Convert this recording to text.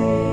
say.